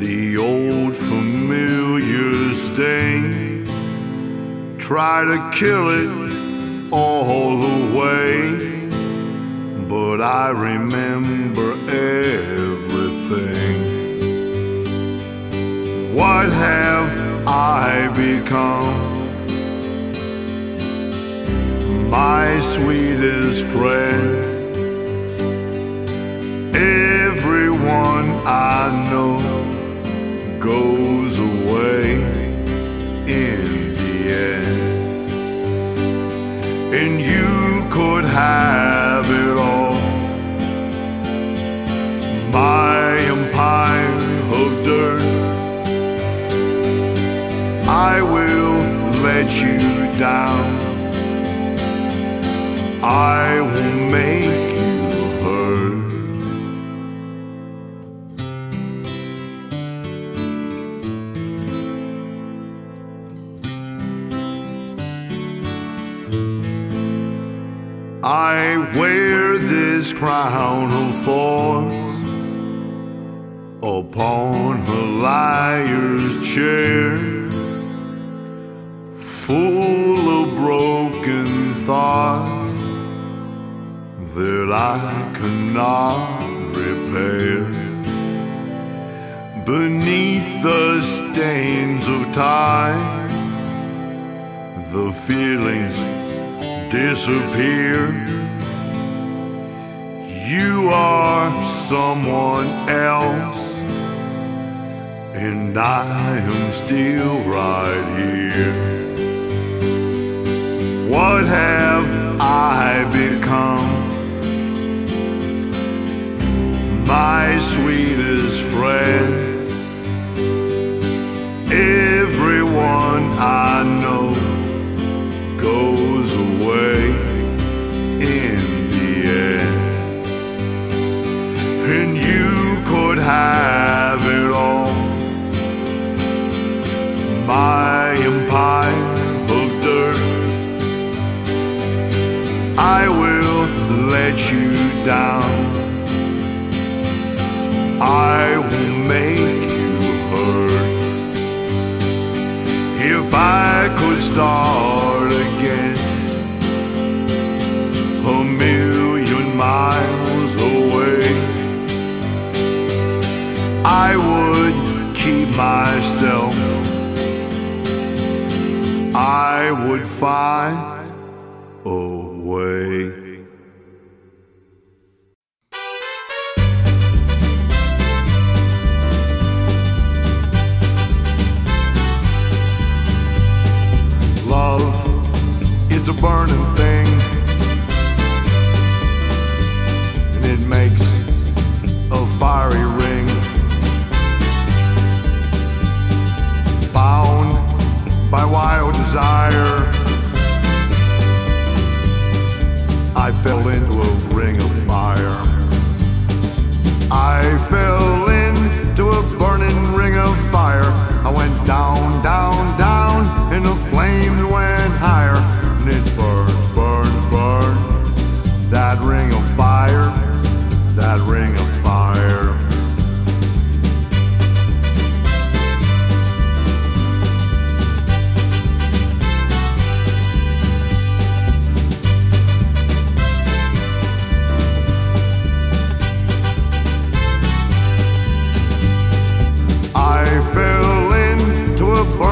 the old familiar sting. Try to kill it all away but I remember everything. What have I become? My sweetest friend. Everyone I let you down. I will make you hurt. I wear this crown of thorns upon a liar's chair, full of broken thoughts that I cannot repair. Beneath the stains of time, the feelings disappear. You are someone else, and I am still right here. What have I become? My sweetest friend. I would find a way. Love is a burning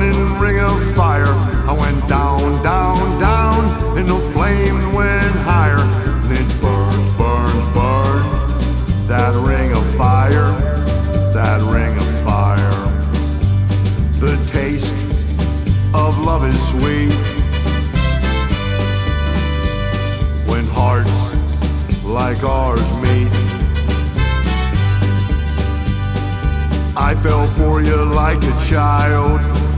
burning ring of fire. I went down, down, down, and the flame went higher. And it burns, burns, burns. That ring of fire, that ring of fire. The taste of love is sweet. When hearts like ours meet. I fell for you like a child.